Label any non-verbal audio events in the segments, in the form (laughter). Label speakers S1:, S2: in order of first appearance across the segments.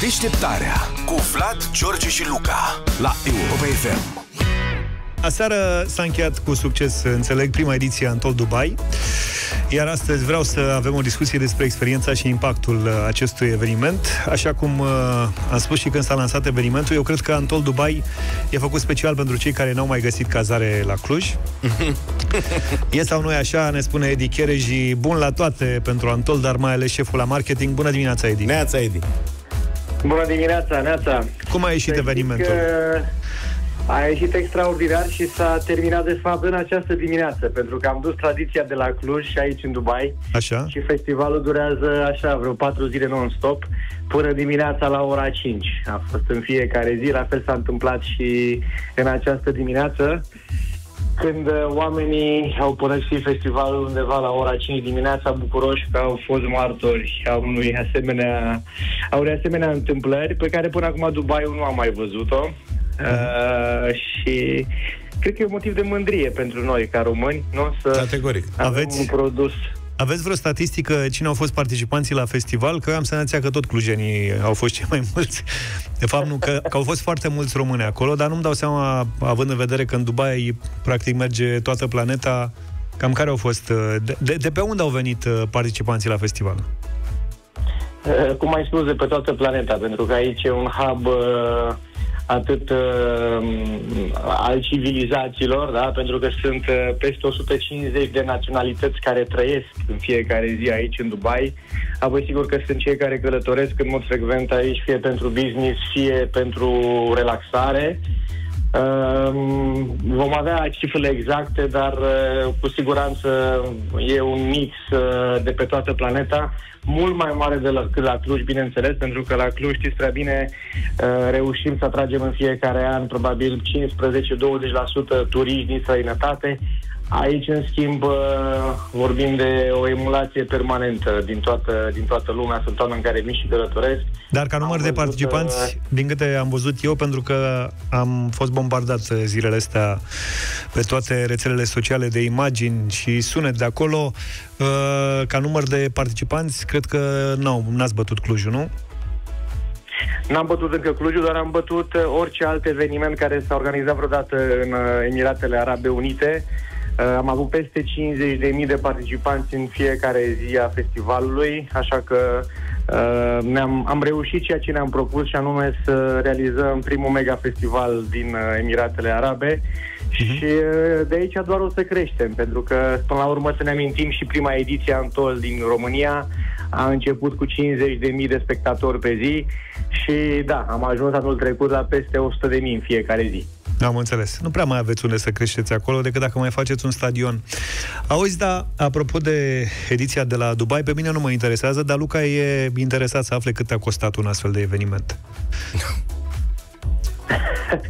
S1: Deșteptarea cu Vlad, George și Luca la Europa FM.
S2: Aseară s-a încheiat cu succes, înțeleg, prima ediție a Antol Dubai. Iar astăzi vreau să avem o discuție despre experiența și impactul uh, acestui eveniment. Așa cum uh, am spus și când s-a lansat evenimentul, eu cred că Antol Dubai e făcut special pentru cei care n-au mai găsit cazare la Cluj. (laughs) e sau nu e așa, ne spune Edi Chereji, bun la toate pentru Antol, dar mai ales șeful la marketing. Bună dimineața, Edi!
S3: Neața, Edi!
S4: Bună dimineața, Neața!
S2: Cum a ieșit evenimentul?
S4: Că a ieșit extraordinar și s-a terminat de fapt în această dimineață, pentru că am dus tradiția de la Cluj și aici în Dubai.
S2: Așa.
S4: Și festivalul durează așa vreo patru zile non-stop până dimineața la ora 5. A fost în fiecare zi, la fel s-a întâmplat și în această dimineață când uh, oamenii au părăsit festivalul undeva la ora 5 dimineața, bucuroși că au fost martori a unui asemenea, a unei asemenea întâmplări pe care până acum Dubai nu am mai văzut-o. Uh, și cred că e un motiv de mândrie pentru noi ca români, nu? Să
S3: Categoric.
S2: Aveți-
S4: un produs.
S2: Aveți vreo statistică cine au fost participanții la festival? Că eu am senzația că tot clujenii au fost cei mai (laughs) mulți. De fapt, nu, că, că au fost foarte mulți români acolo, dar nu-mi dau seama, având în vedere că în Dubai practic merge toată planeta, cam care au fost... uh, De, de, de pe unde au venit uh, participanții la festival?
S4: Uh, Cum ai spus, de pe toată planeta, pentru că aici e un hub uh, atât uh, al civilizațiilor, da? pentru că sunt uh, peste 150 de naționalități care trăiesc în fiecare zi aici în Dubai. Apoi sigur că sunt cei care călătoresc în mod frecvent aici, fie pentru business, fie pentru relaxare. Um, vom avea cifrele exacte, dar uh, cu siguranță e un mix uh, de pe toată planeta, mult mai mare de la, cât la Cluj, bineînțeles, pentru că la Cluj, știți prea bine, uh, reușim să atragem în fiecare an probabil 15-20% turiști din străinătate. Aici, în schimb, uh, vorbim de o emulație permanentă din toată, din toată lumea. Sunt oameni care vin și călătoresc.
S2: Dar ca număr
S4: Am
S2: de
S4: văzut,
S2: participanți,
S4: uh,
S2: din câte am văzut eu, pentru că am fost bombardat uh, zilele astea pe toate rețelele sociale de imagini și sunet de acolo, uh, ca număr de participanți, cred că n-au, n-ați bătut Clujul, nu?
S4: N-am bătut încă Clujul, dar am bătut uh, orice alt eveniment care s-a organizat vreodată în uh, Emiratele Arabe Unite. Uh, Am avut peste 50.000 de participanți în fiecare zi a festivalului, așa că uh, ne-am, am reușit ceea ce ne-am propus și anume să realizăm primul mega festival din uh, Emiratele Arabe. Și uh, de aici doar o să creștem, pentru că până la urmă să ne amintim și prima ediție Antol din România. A început cu 50.000 de spectatori pe zi și da, am ajuns anul trecut la peste 100.000 în fiecare zi.
S2: Am înțeles. Nu prea mai aveți unde să creșteți acolo decât dacă mai faceți un stadion. Auzi, da, apropo de ediția de la Dubai, pe mine nu mă interesează, dar Luca e interesat să afle cât a costat un astfel de eveniment. (laughs)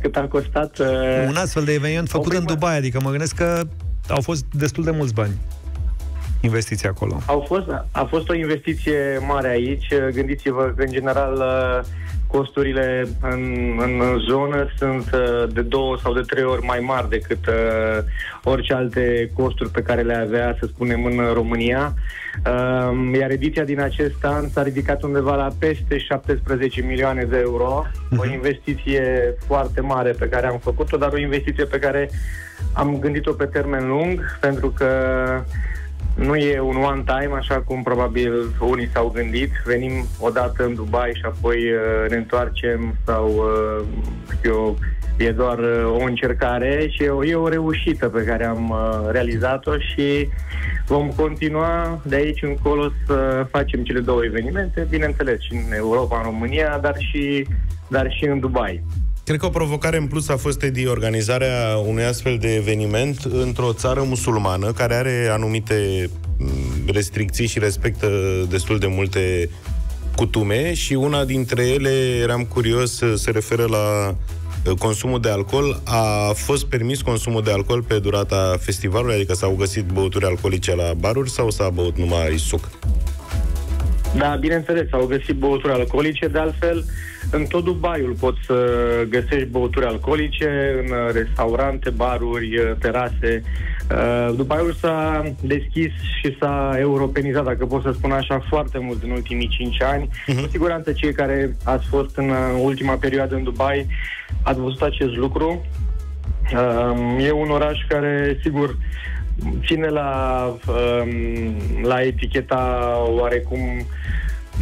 S4: Cât a costat? Uh,
S2: Un astfel de eveniment făcut
S4: primă-
S2: în Dubai, adică mă gândesc că au fost destul de mulți bani investiți acolo.
S4: Au fost, a fost o investiție mare aici. Gândiți-vă că, în general, costurile în, în zonă sunt uh, de două sau de trei ori mai mari decât uh, orice alte costuri pe care le avea, să spunem, în România. Uh, iar ediția din acest an s-a ridicat undeva la peste 17 milioane de euro. O investiție foarte mare pe care am făcut-o, dar o investiție pe care am gândit-o pe termen lung, pentru că nu e un one time, așa cum probabil unii s-au gândit. Venim odată în Dubai și apoi uh, ne întoarcem sau, uh, știu eu, e doar uh, o încercare și e o, e o reușită pe care am uh, realizat-o și vom continua de aici încolo să facem cele două evenimente, bineînțeles și în Europa, în România, dar și, dar și în Dubai.
S3: Cred că o provocare în plus a fost, Edi, organizarea unui astfel de eveniment într-o țară musulmană care are anumite m, restricții și respectă destul de multe cutume și una dintre ele, eram curios, se referă la uh, consumul de alcool. A fost permis consumul de alcool pe durata festivalului, adică s-au găsit băuturi alcoolice la baruri sau s-a băut numai suc?
S4: Da, bineînțeles, au găsit băuturi alcoolice, de altfel, în tot Dubaiul poți să găsești băuturi alcoolice, în restaurante, baruri, terase. Uh, Dubaiul s-a deschis și s-a europenizat, dacă pot să spun așa, foarte mult în ultimii 5 ani. Uh-huh. Cu siguranță cei care ați fost în ultima perioadă în Dubai ați văzut acest lucru. Uh, e un oraș care, sigur, ține la, um, la eticheta oarecum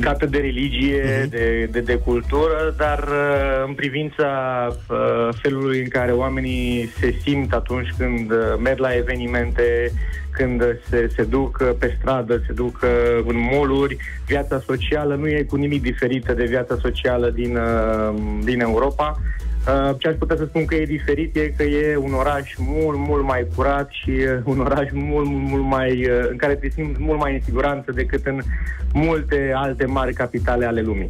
S4: gata de religie, uh-huh. de, de, de cultură, dar uh, în privința uh, felului în care oamenii se simt atunci când uh, merg la evenimente, când se, se duc pe stradă, se duc în moluri, viața socială nu e cu nimic diferită de viața socială din, din Europa. Uh, ce aș putea să spun că e diferit e că e un oraș mult, mult mai curat și un oraș mult, mult mai, uh, în care te simți mult mai în siguranță decât în multe alte mari capitale ale lumii.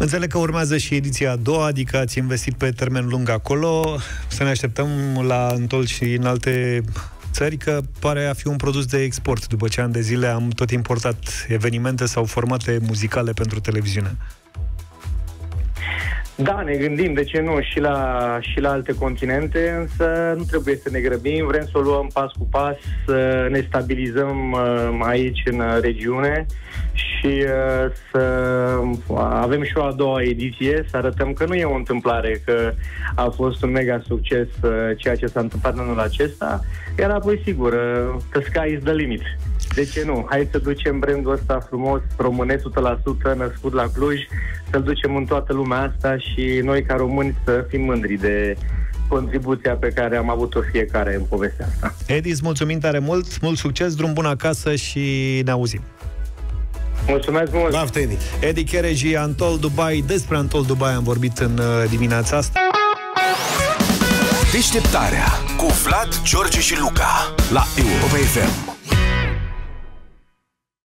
S2: Înțeleg că urmează și ediția a doua, adică ați investit pe termen lung acolo. Să ne așteptăm la Întol și în alte țări, că pare a fi un produs de export. După ce ani de zile am tot importat evenimente sau formate muzicale pentru televiziune.
S4: Da, ne gândim, de ce nu, și la, și la alte continente, însă nu trebuie să ne grăbim, vrem să o luăm pas cu pas, să ne stabilizăm uh, aici în regiune și uh, să avem și o a doua ediție, să arătăm că nu e o întâmplare, că a fost un mega succes uh, ceea ce s-a întâmplat anul acesta, iar apoi, sigur, the sky is the limit. De ce nu? Hai să ducem brandul ăsta frumos, românesc 100%, născut la Cluj, să-l ducem în toată lumea asta și noi ca români să fim mândri de contribuția pe care am avut-o fiecare în povestea asta.
S2: Edi, îți mulțumim tare mult, mult succes, drum bun acasă și ne auzim.
S4: Mulțumesc mult!
S3: Baftă, Edi!
S2: Edi Chereji, Antol Dubai. Despre Antol Dubai am vorbit în uh, dimineața asta.
S1: Deșteptarea cu Vlad, George și Luca la Europa FM.